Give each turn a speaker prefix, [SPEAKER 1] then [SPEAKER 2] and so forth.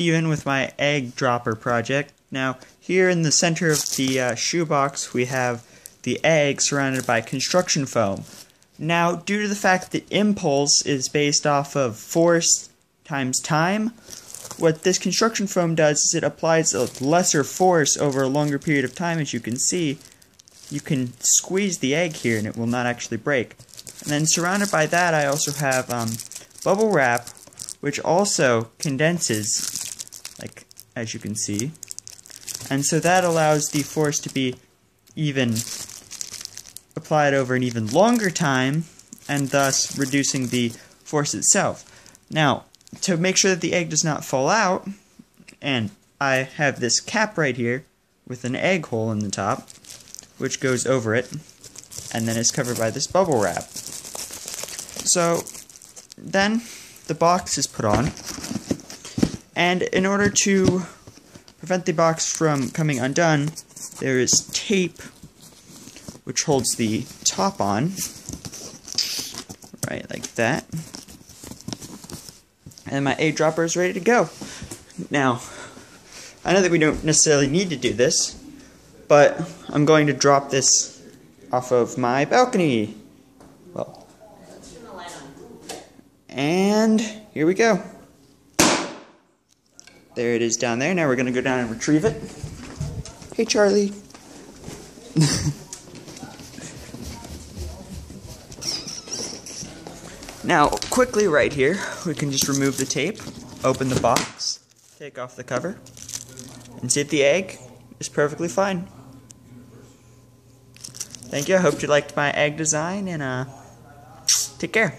[SPEAKER 1] Steven with my egg dropper project. Now, here in the center of the uh, shoebox, we have the egg surrounded by construction foam. Now, due to the fact that impulse is based off of force times time, what this construction foam does is it applies a lesser force over a longer period of time, as you can see. You can squeeze the egg here and it will not actually break. And then surrounded by that, I also have um, bubble wrap, which also condenses, like as you can see. And so that allows the force to be even applied over an even longer time, and thus reducing the force itself. Now, to make sure that the egg does not fall out, and I have this cap right here with an egg hole in the top, which goes over it, and then is covered by this bubble wrap. So, then the box is put on, and in order to prevent the box from coming undone, there is tape which holds the top on, right like that. And my egg dropper is ready to go. Now, I know that we don't necessarily need to do this, but I'm going to drop this off of my balcony. Well, and here we go. There it is down there. Now we're going to go down and retrieve it. Hey, Charlie. now, quickly right here, we can just remove the tape, open the box, take off the cover, and see if the egg is perfectly fine. Thank you. I hope you liked my egg design, and uh, take care.